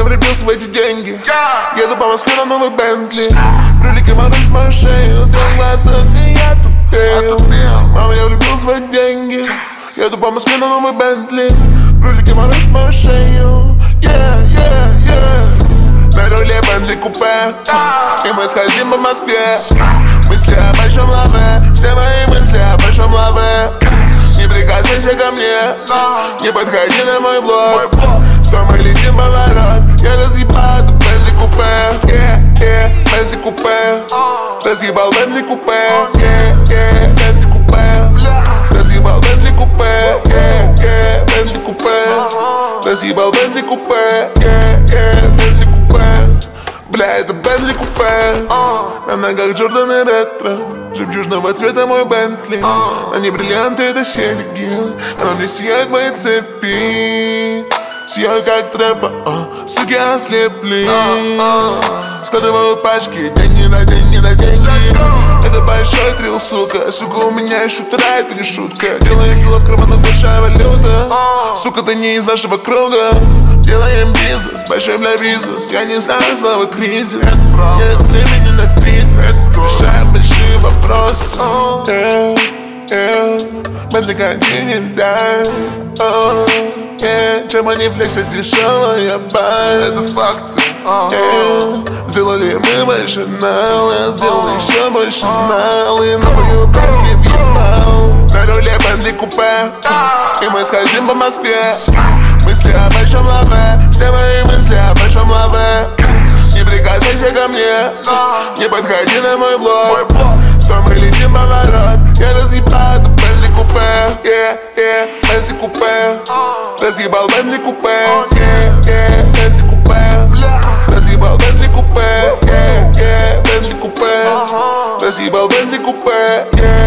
я влюбился в эти деньги. Еду по Москве на новый Бентли. Прилики мороз в мою шею глоток и я тупею Мама, я влюбился в эти деньги. Еду по Москве на новый Бентли. Прилики мороз в мою шею Yeah, yeah, yeah. На руле Бентли купе. И мы скользим по Москве. Мысли о большом лаве. Все мои мысли о большом лаве. Не прикасайся ко мне. Не подходи на мой блог Разъебал Бентли купе Бентли купе Разъебал Бентли купе Бентли купе Разъебал Бентли купе Бентли купе Бля, это Бентли купе На ногах Джорданы ретро. Жемчужного цвета мой Бентли. Они бриллианты, это серьги. Она мне сияет мои цепи. Сияю как трэпа, а, суки ослепли. Складываю пачки, деньги на деньги на деньги. Это большой трил, сука. Сука, у меня еще трай, это не шутка. Делаем дело в карманах, большая валюта Сука, ты не из нашего круга. Делаем бизнес, большой бля бизнес Я не знаю слова кризис Нет времени на фитнес. Решаем большие вопросы. Yeah, yeah Бентли континенталь Oh, yeah Чем они флексят дешевая бай. Это факты. Yeah. Сделали мы больше нал Я сделал еще больше нал. И на мою Бентли въебал На руле Бентли купе. И мы скользим по Москве. Мысли о большом лаве. Все мои мысли о большом лаве. Не прикасайся ко мне. Не подходи на мой блог Что мы летим поворот Я разъебал это Бентли купе. Yeah, yeah, Бентли купе. Разъебал Бентли купе Principalmente coupé, yeah.